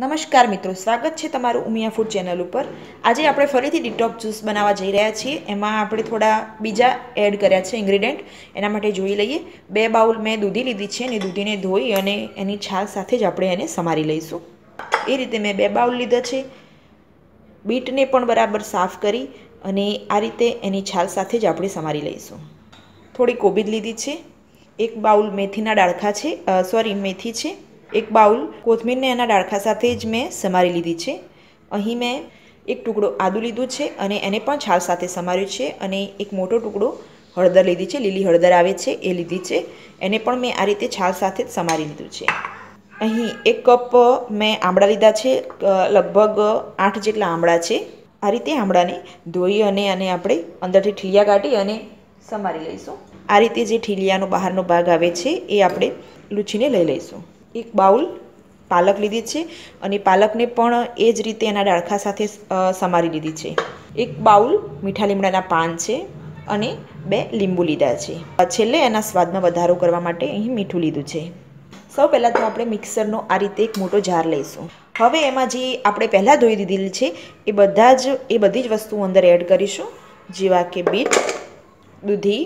નમસ્કાર મિત્રો, સ્વાગત છે તમારું ઉમિયા ફૂડ ચેનલ ઉપર. આજે આપણે ફરીથી ડિટોક જ્યુસ બનાવવા જઈ રહ્યા છીએ. એમાં આપણે થોડા બીજા એડ કર્યા છે ઇન્ગ્રીડિયન્ટ એના માટે જોઈ લઈએ. બે બાઉલ મેં દૂધી લીધી છે અને દૂધીને ધોઈ અને એની છાલ સાથે જ આપણે એને સમારી લઈશું. એ રીતે મેં બે બાઉલ લીધા છે. બીટને પણ બરાબર સાફ કરી અને આ રીતે એની છાલ સાથે જ આપણે સમારી લઈશું. થોડી કોબીજ લીધી છે. એક બાઉલ મેથીના ડાળખા છે. સોરી, મેથી છે. એક બાઉલ કોથમીરને એના ડાળખા સાથે જ મેં સમારી લીધી છે. અહીં મેં એક ટુકડો આદું લીધું છે અને એને પણ છાલ સાથે સમાર્યું છે અને એક મોટો ટુકડો હળદર લીધી છે. લીલી હળદર આવે છે એ લીધી છે. એને પણ મેં આ રીતે છાલ સાથે જ સમારી લીધું છે. અહીં એક કપ મેં આંબળા લીધા છે લગભગ આઠ જેટલા આંબળા છે. આ રીતે આંબળાને ધોઈ અને અને આપણે અંદરથી ઠીલિયા કાઢી અને સમારી લઈશું. આ રીતે જે ઠીલિયાનો બહારનો ભાગ આવે છે એ આપણે લૂછીને લઈ લઈશું. એક બાઉલ પાલક લીધી છે અને પાલકને પણ એ જ રીતે એના ડાળખા સાથે સમારી લીધી છે. એક બાઉલ મીઠા લીમડાના પાન છે અને બે લીંબુ લીધા છે. છેલ્લે એના સ્વાદમાં વધારો કરવા માટે અહીં મીઠું લીધું છે. સૌ પહેલાં તો આપણે મિક્સરનો આ રીતે એક મોટો જાર લઈશું. હવે એમાં જે આપણે પહેલાં ધોઈ દીધેલી છે, એ બધા જ, એ બધી જ વસ્તુઓ અંદર એડ કરીશું. જેવા કે બીટ, દૂધી,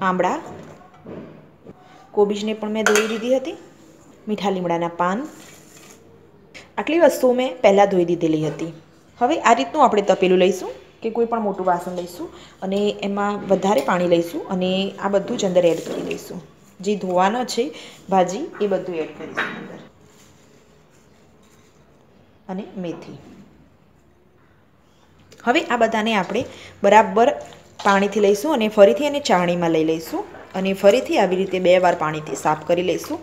આમળા કોબીજને પણ મેં ધોઈ દીધી હતી, મીઠા લીમડાના પાન. આટલી વસ્તુઓ મેં પહેલાં ધોઈ દીધેલી હતી. હવે આ રીતનું આપણે તપેલું લઈશું કે કોઈ પણ મોટું વાસણ લઈશું અને એમાં વધારે પાણી લઈશું અને આ બધું જ અંદર એડ કરી દઈશું. જે ધોવાનો છે, ભાજી, એ બધું એડ કરીશું અંદર. અને મેથી. હવે આ બધાને આપણે બરાબર પાણીથી લઈશું અને ફરીથી એને ચાણીમાં લઈ લઈશું. અને ફરીથી આવી રીતે બે વાર પાણીથી સાફ કરી લઈશું,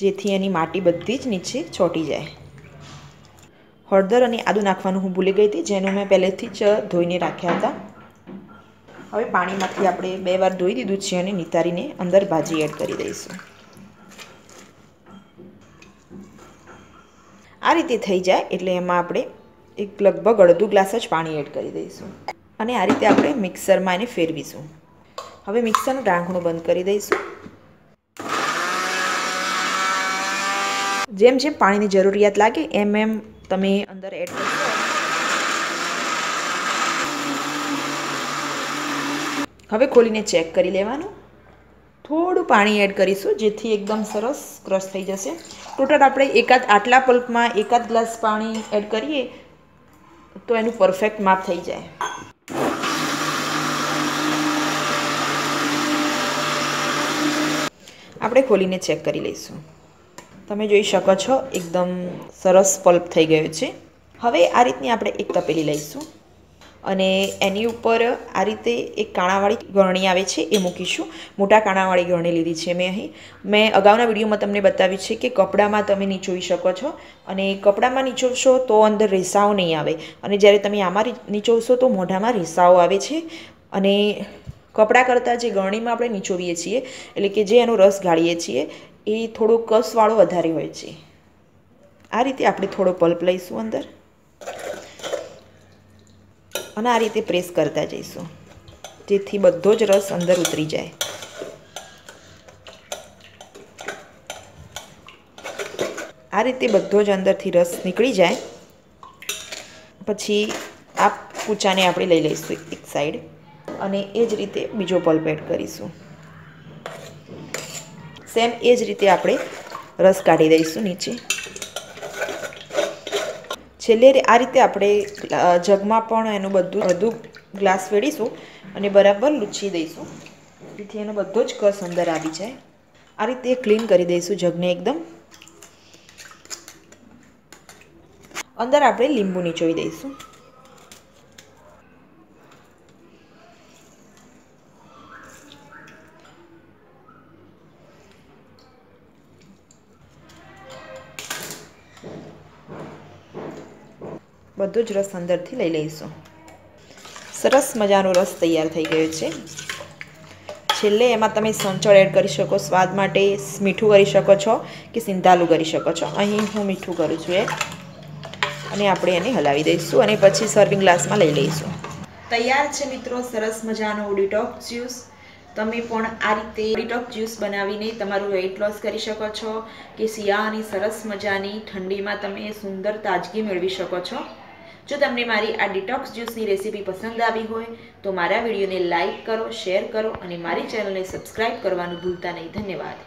જેથી એની માટી બધી જ નીચે ચોંટી જાય. હળદર અને આદું નાખવાનું હું ભૂલી ગઈ હતી, જેનું મેં પહેલેથી જ ધોઈને રાખ્યા હતા. હવે પાણીમાંથી આપણે બે વાર ધોઈ દીધું છે અને નિતારીને અંદર ભાજી એડ કરી દઈશું. આ રીતે થઈ જાય એટલે એમાં આપણે એક લગભગ અડધું ગ્લાસ જ પાણી એડ કરી દઈશું. અને આ રીતે આપણે મિક્સરમાં એને ફેરવીશું. હવે મિક્સરનું ઢાંકણું બંધ કરી દઈશું. જેમ જેમ પાણીની જરૂરિયાત લાગે, એમ એમ તમે અંદર એડ કરશો. હવે ખોલીને ચેક કરી લેવાનું. થોડું પાણી એડ કરીશું, જેથી એકદમ સરસ ક્રશ થઈ જશે. ટોટલ આપણે એકાદ આટલા પલ્પમાં એકાદ ગ્લાસ પાણી એડ કરીએ, તો એનું પરફેક્ટ માપ થઈ જાય. આપણે ખોલીને ચેક કરી લઈશું. તમે જોઈ શકો છો, એકદમ સરસ પલ્પ થઈ ગયો છે. હવે આ રીતની આપણે એક તપેલી લઈશું. અને એની ઉપર આ રીતે એક કાણાવાળી ગરણી આવે છે, એ મૂકીશું. મોટા કાણાવાળી ગરણી લીધી છે મેં અહીં. મેં અગાઉના વિડીયોમાં તમને બતાવ્યું છે કે કપડામાં તમે નીચોવી શકો છો. અને કપડામાં નીચોવશો તો અંદર રેસાઓ નહીં આવે. અને જ્યારે તમે આમાં નીચોવશો તો મોઢામાં રેસાઓ આવે છે. અને કપડાં કરતાં જે ગરણીમાં આપણે નીચોવીએ છીએ, એટલે કે જે એનો રસ ગાળીએ છીએ, એ થોડો કસવાળો વધારે હોય છે. આ રીતે આપણે થોડો પલ્પ લઈશું અંદર. અને આ રીતે પ્રેસ કરતા જઈશું. જેથી બધો જ રસ અંદર ઉતરી જાય. આ રીતે બધો જ અંદરથી રસ નીકળી જાય. પછી આ કૂચાને આપણે લઈ લઈશું એક સાઈડ અને એ જ રીતે બીજો પલ્પ એડ કરીશું. સેમ એ જ રીતે આપણે રસ કાઢી દઈશું નીચે. છેલ્લે આ રીતે આપણે જગમાં પણ એનું બધું બધું ગ્લાસ વેડીશું અને બરાબર લૂછી દઈશું. જેથી એનો બધો જ કસ અંદર આવી જાય. આ રીતે ક્લીન કરી દઈશું જગને એકદમ. અંદર આપણે લીંબુ નીચોવી દઈશું. બધો જ રસ અંદરથી લઈ લઈશું. સરસ મજાનો રસ તૈયાર થઈ ગયો છે. છેલ્લે એમાં તમે સંચળ એડ કરી શકો, સ્વાદ માટે મીઠું કરી શકો છો કે સિંધાલું કરી શકો છો. અહીં હું મીઠું કરું છું એ. અને આપણે એને હલાવી દઈશું અને પછી સર્વિંગ ગ્લાસમાં લઈ લઈશું. તૈયાર છે મિત્રો સરસ મજાનો ઉડીટોક જ્યુસ તમે પણ આ રીતે ઉડીટોક જ્યુસ બનાવીને તમારું વેઇટ લોસ કરી શકો છો કે શિયાળાની સરસ મજાની ઠંડીમાં તમે સુંદર તાજગી મેળવી શકો છો. જો તમને મારી આ ડિટોક્સ જ્યુસની રેસીપી પસંદ આવી હોય, તો મારા વિડીયોને લાઇક કરો શેર કરો અને મારી ચેનલને સબસ્ક્રાઈબ કરવાનું ભૂલતા નહીં. ધન્યવાદ.